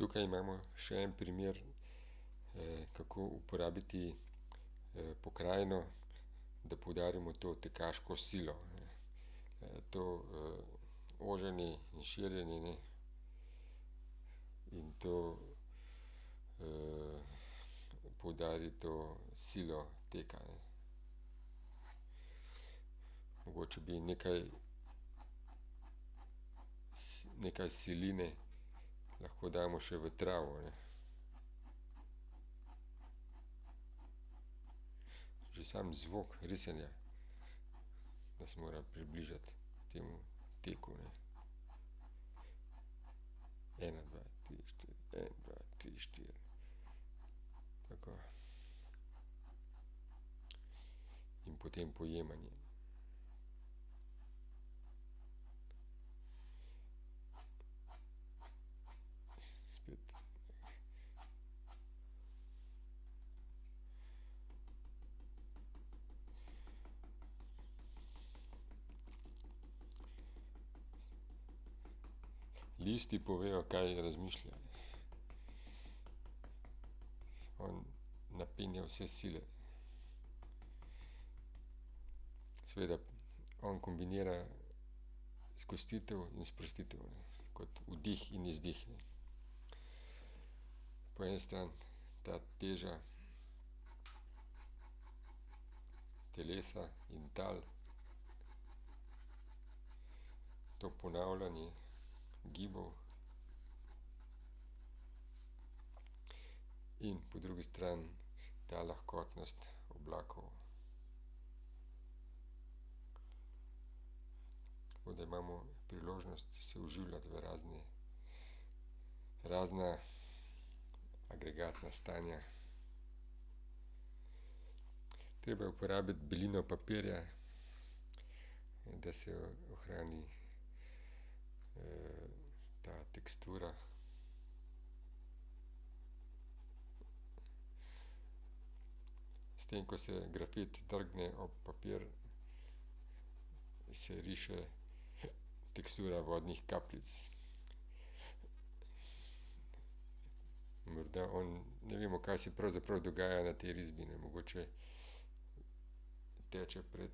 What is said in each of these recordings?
Tukaj imamo še en primer, kako uporabiti, pokrajino, da poudarimo to tekaško silo, ne. To, oženje in širjenje, ne, in to, poudari to silo teka, ne. Mogoče bi nekaj nekaj siline lahko damo še v travo, ne. Že sam zvok risanja nas mora približati temu teku, ne. Ena, dva, tri, štiri, en, dva, tri, štiri. Tako. In potem pojemanje. Spet. Listi povejo, kaj razmišlja. On napenja vse sile. Seveda on kombinira zgostitev in sprostitev, ne, kot vdih in izdih, ne. Po eni strani ta teža telesa in tal, to ponavljanje gibov. In po drugi strani ta lahkotnost oblakov. Tako da imamo priložnost se vživljati v razne, razna agregatna stanja. Treba je uporabiti belino papirja, da se ohrani, ta tekstura. S tem, ko se grafit drgne ob papir, se riše tekstura vodnih kapljic. Morda on, ne vemo, kaj se pravzaprav dogaja na tej risbi, ne, mogoče teče pred,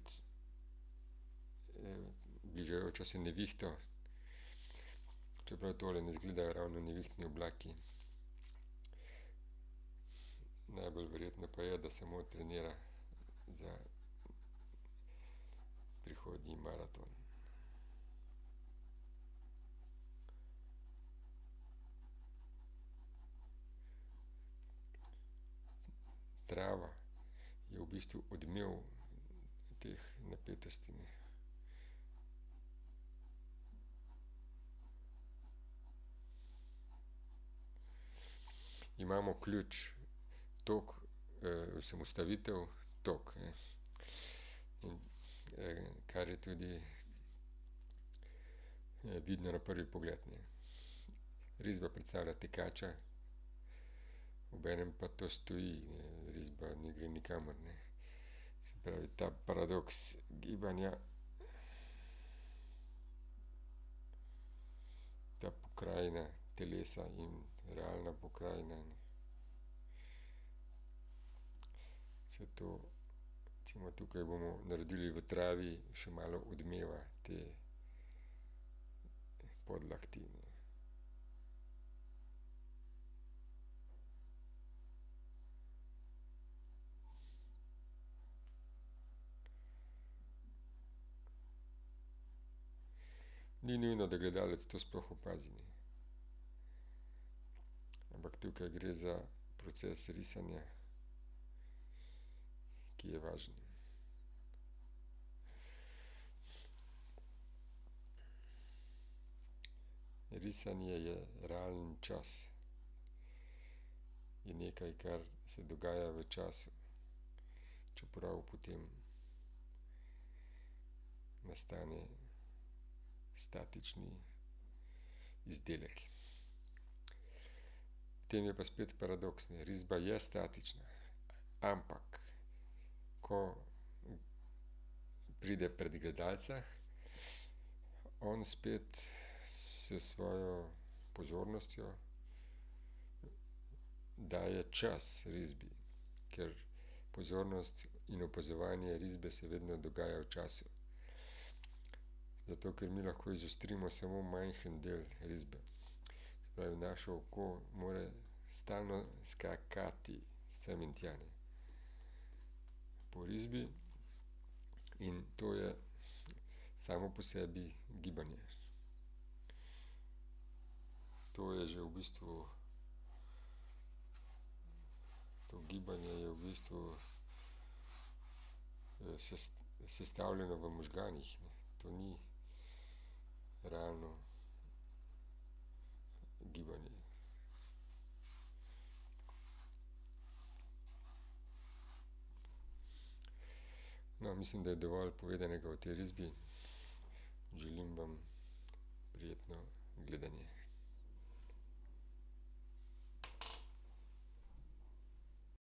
bližajočo se nevihto. Čeprav tole ne izgledajo ravno nevihtni oblaki. Najbolj verjetno pa je, da samo trenira za prihodnji maraton. Trava je v bistvu odmev teh napetosti, Imamo ključ, tok, mislim ustavitev, tok, ne. In, kar je tudi, vidno na prvi pogled, ne. Risba predstavlja tekača, obenem pa to stoji, ne, risba ne gre nikamor, ne. Se pravi, ta paradoks gibanja, ta pokrajina telesa in realna pokrajina. Vse to, recimo tukaj bomo naredili v travi še malo odmeva te podlakti, ne. Ni nujno, da gledalec to sploh opazi, ne. Ampak tukaj gre za proces risanja, ki je važen. Risanje je realen čas. Je nekaj, kar se dogaja v času, čeprav potem nastane statični izdelek. V tem je pa spet paradoks, ne, risba je statična, ampak ko pride pred gledalca, on spet s svojo pozornostjo daje čas risbi, ker pozornost in opazovanje risbe se vedno dogaja v času. Zato ker mi lahko izostrimo samo majhen del risbe. Pravi, naše oko mora stalno skakati sem in tja, ne. Po risbi in to je samo po sebi gibanje. To je že v bistvu, to gibanje je v bistvu sestavljeno v možganih, ne. To ni realno gibanje. No, mislim, da je dovolj povedanega o tej risbi. Želim vam prijetno gledanje.